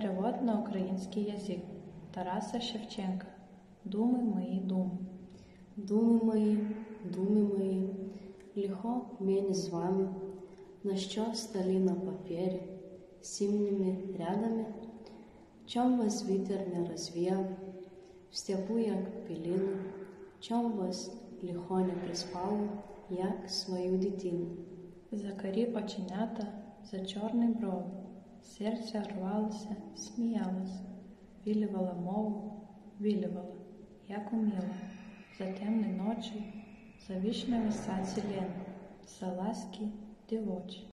Перевод на український язик. Тараса Шевченка. Думи мої думи. Думи мої, думи мої, лихо мені з вами, на що стали на папері, сімніми рядами, чом вас вітер не розвіяв, в степу, як пілину, чом вас лихо не приспало, як свою дитину. За карі оченята, за чорний бров, серце рвалося, сміялося, вілювала мову, вілювала, як уміла, за темні ночі, за вічне веса цілен, за ласки дівочі.